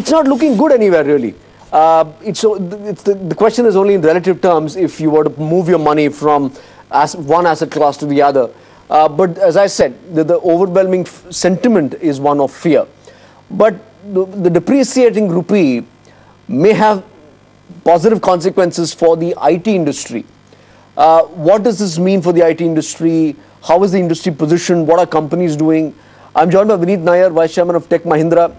it's not looking good anywhere really. Uh, it's, it's the, the question is only in relative terms if you were to move your money from as one asset class to the other. Uh, but as I said, the, the overwhelming sentiment is one of fear. But the, the depreciating rupee may have positive consequences for the IT industry. Uh, what does this mean for the IT industry? How is the industry positioned? What are companies doing? I'm joined by Vineet Nayyar, Vice Chairman of Tech Mahindra,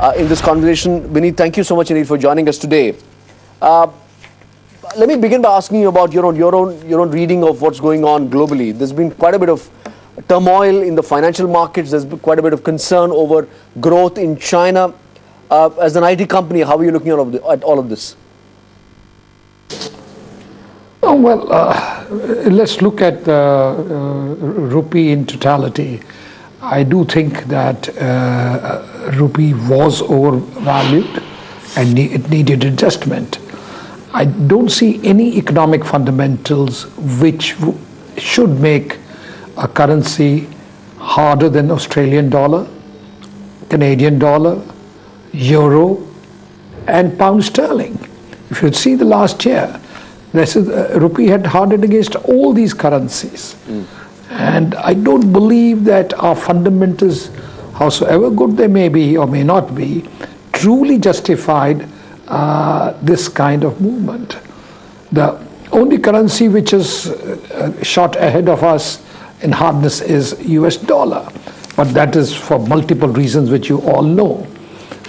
uh, in this conversation. Vineet, thank you so much indeed for joining us today. Uh, let me begin by asking you about your own, your own, your own reading of what's going on globally. There's been quite a bit of turmoil in the financial markets. There's been quite a bit of concern over growth in China. Uh, as an IT company, how are you looking at all of this? Oh, well, uh, let's look at the uh, rupee in totality. I do think that uh, rupee was overvalued and it needed adjustment. I don't see any economic fundamentals which should make a currency harder than Australian dollar, Canadian dollar, euro, and pound sterling. If you see the last year, this is, uh, rupee had hardened against all these currencies. Mm. And I don't believe that our fundamentals, howsoever good they may be or may not be, truly justified uh, this kind of movement. The only currency which is uh, shot ahead of us in hardness is US dollar, but that is for multiple reasons which you all know.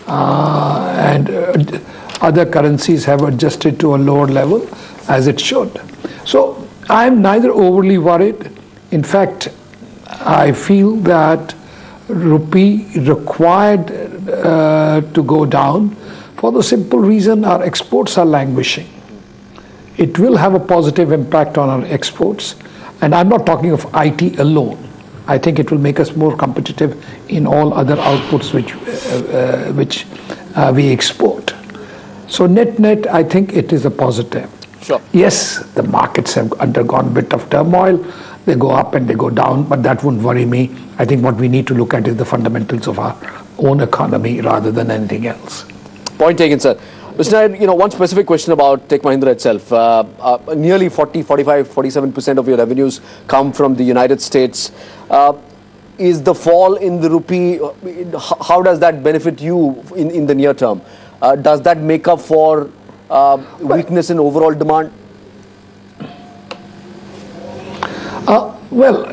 Uh, and uh, other currencies have adjusted to a lower level as it should. So I'm neither overly worried. In fact, I feel that rupee required uh, to go down for the simple reason our exports are languishing. It will have a positive impact on our exports. And I'm not talking of IT alone. I think it will make us more competitive in all other outputs which, uh, uh, which uh, we export. So net net, I think it is a positive. Sure. Yes, the markets have undergone a bit of turmoil. They go up and they go down, but that wouldn't worry me. I think what we need to look at is the fundamentals of our own economy rather than anything else. Point taken, sir. Mr. Nayyar, you know, one specific question about Tech Mahindra itself. Uh, uh, nearly 40, 45, 47% of your revenues come from the United States. Uh, is the fall in the rupee, uh, how does that benefit you in, in the near term? Uh, does that make up for uh, weakness in overall demand? Well,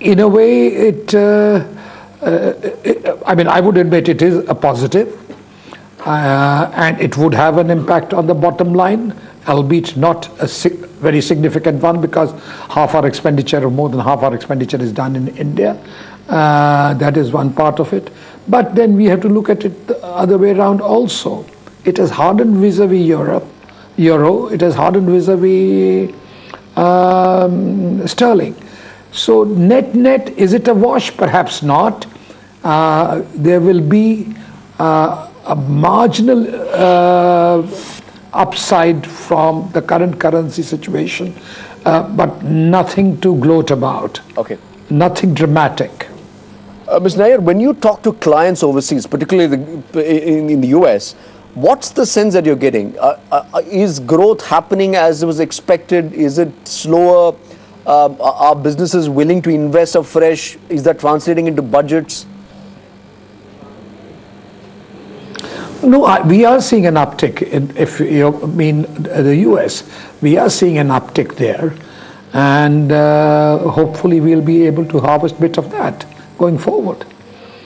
in a way, it, it, I mean, I would admit it is a positive uh, and it would have an impact on the bottom line, albeit not a very significant one because half our expenditure or more than half our expenditure is done in India. Uh, that is one part of it. But then we have to look at it the other way around also. It has hardened vis-a-vis Europe, euro. It has hardened vis-a-vis um, sterling. So net net, is it a wash? Perhaps not. Uh, there will be uh, a marginal uh, upside from the current currency situation, uh, but nothing to gloat about. Okay. Nothing dramatic. Uh, Ms. Nayyar, when you talk to clients overseas, particularly the, in, in, the US, what's the sense that you're getting? Uh, uh, is growth happening as it was expected? Is it slower? Um, are businesses willing to invest afresh? Is that translating into budgets? No, I, we are seeing an uptick. In, if you mean the U.S., we are seeing an uptick there, and uh, hopefully we'll be able to harvest bit of that going forward.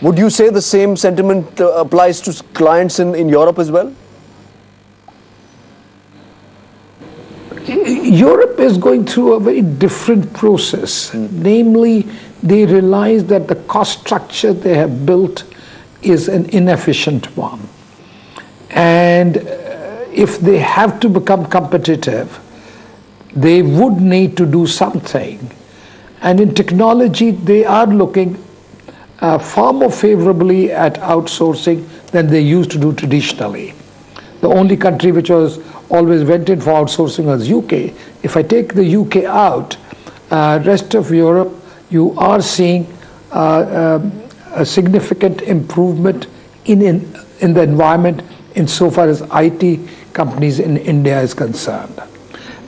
Would you say the same sentiment uh, applies to clients in, in Europe as well? Europe is going through a very different process. Mm. Namely, they realize that the cost structure they have built is an inefficient one. And uh, if they have to become competitive, they would need to do something. And in technology, they are looking uh, far more favorably at outsourcing than they used to do traditionally. The only country which was always went in for outsourcing was UK. If I take the UK out, uh, rest of Europe, you are seeing uh, um, a significant improvement in, in, in the environment insofar as IT companies in India is concerned.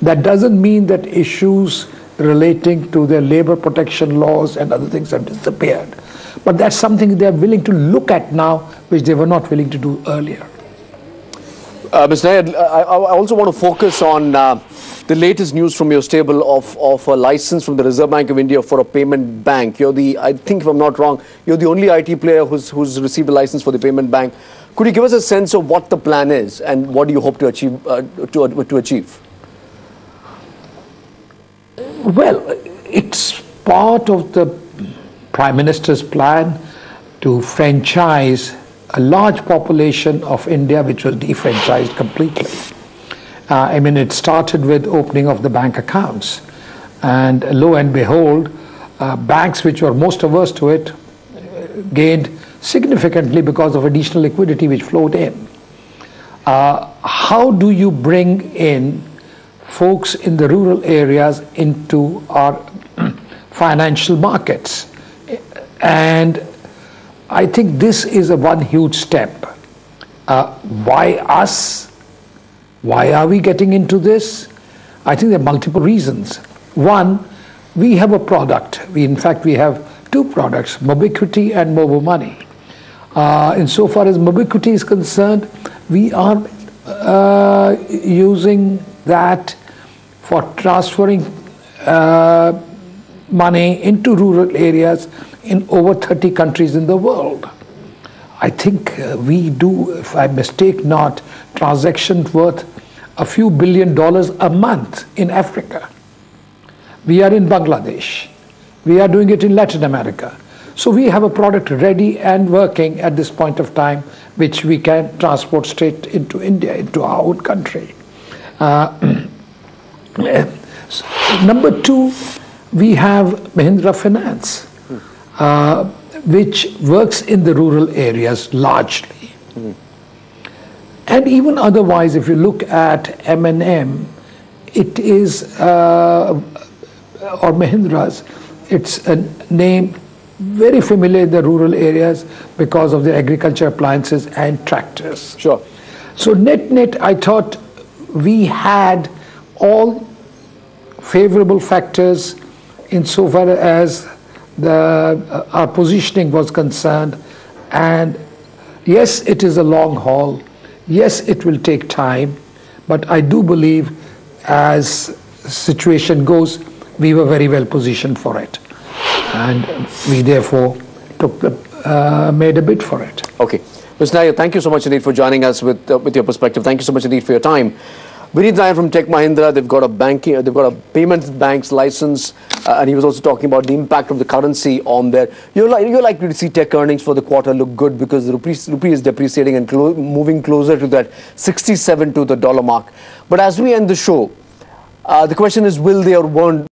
That doesn't mean that issues relating to their labor protection laws and other things have disappeared. But that's something they're willing to look at now, which they were not willing to do earlier. Uh, Mr. Nayyar, I, I also want to focus on uh, the latest news from your stable of, of a license from the Reserve Bank of India for a payment bank. You're the, I think if I'm not wrong, you're the only IT player who's, who's received a license for the payment bank. Could you give us a sense of what the plan is and what do you hope to achieve? Uh, to, to achieve? Well, it's part of the Prime Minister's plan to franchise a large population of India which was defranchised completely. Uh, I mean, it started with opening of the bank accounts. And lo and behold, uh, banks which were most averse to it gained significantly because of additional liquidity which flowed in. Uh, how do you bring in folks in the rural areas into our financial markets? And I think this is a one huge step. Uh, why us? Why are we getting into this? I think there are multiple reasons. One, we have a product. We, in fact, we have two products, Mobiquity and Mobile Money. Uh, insofar as Mobiquity is concerned, we are uh, using that for transferring uh, money into rural areas in over 30 countries in the world. I think uh, we do, if I mistake not, transactions worth a few billion dollars a month in Africa. We are in Bangladesh. We are doing it in Latin America. So we have a product ready and working at this point of time, which we can transport straight into India, into our own country. Uh, number two, we have Mahindra Finance, uh, which works in the rural areas largely. Mm. And even otherwise, if you look at M&M, it is, uh, or Mahindra's, it's a name very familiar in the rural areas because of the agriculture appliances and tractors. Sure. So net net, I thought we had all favorable factors insofar as the, uh, our positioning was concerned. And yes, it is a long haul. Yes, it will take time. But I do believe as situation goes, we were very well positioned for it. And we therefore took the, uh, made a bid for it. Okay. Mr. Nayyar, thank you so much indeed for joining us with, uh, with your perspective. Thank you so much indeed for your time. Vineet Nayyar from Tech Mahindra, they've got a banking, they've got a payments bank's license, uh, and he was also talking about the impact of the currency on there. You're, like, you're likely to see tech earnings for the quarter look good because the rupee, rupee is depreciating and clo moving closer to that 67 to the dollar mark. But as we end the show, uh, the question is, will they or won't